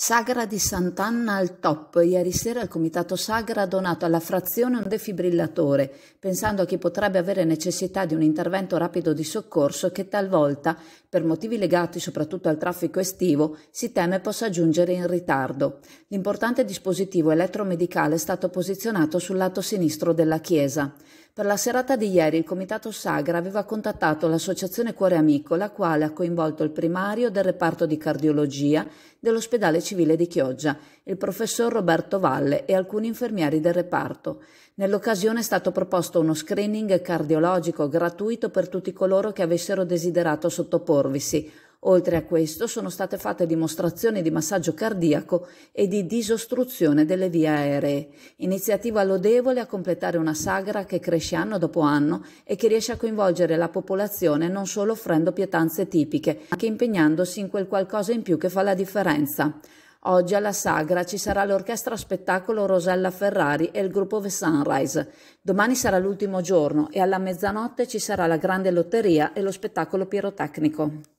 Sagra di Sant'Anna al top. Ieri sera il comitato Sagra ha donato alla frazione un defibrillatore, pensando a chi potrebbe avere necessità di un intervento rapido di soccorso che talvolta, per motivi legati soprattutto al traffico estivo, si teme possa giungere in ritardo. L'importante dispositivo elettromedicale è stato posizionato sul lato sinistro della chiesa. Per la serata di ieri il comitato Sagra aveva contattato l'associazione Cuore Amico, la quale ha coinvolto il primario del reparto di cardiologia dell'ospedale civile di Chioggia, il professor Roberto Valle e alcuni infermieri del reparto. Nell'occasione è stato proposto uno screening cardiologico gratuito per tutti coloro che avessero desiderato sottoporvisi, Oltre a questo sono state fatte dimostrazioni di massaggio cardiaco e di disostruzione delle vie aeree, iniziativa lodevole a completare una sagra che cresce anno dopo anno e che riesce a coinvolgere la popolazione non solo offrendo pietanze tipiche, ma anche impegnandosi in quel qualcosa in più che fa la differenza. Oggi alla Sagra ci sarà l'orchestra spettacolo Rosella Ferrari e il gruppo The Sunrise. Domani sarà l'ultimo giorno e alla mezzanotte ci sarà la grande lotteria e lo spettacolo pirotecnico.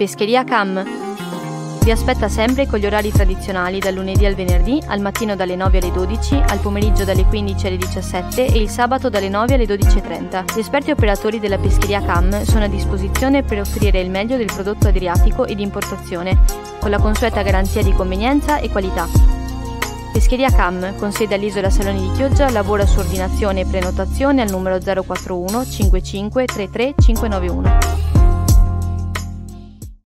Pescheria Cam. Vi aspetta sempre con gli orari tradizionali dal lunedì al venerdì, al mattino dalle 9 alle 12, al pomeriggio dalle 15 alle 17 e il sabato dalle 9 alle 12.30. Gli esperti operatori della Pescheria Cam sono a disposizione per offrire il meglio del prodotto adriatico e di importazione, con la consueta garanzia di convenienza e qualità. Pescheria Cam, con sede all'isola Saloni di Chioggia, lavora su ordinazione e prenotazione al numero 041 55 33 591.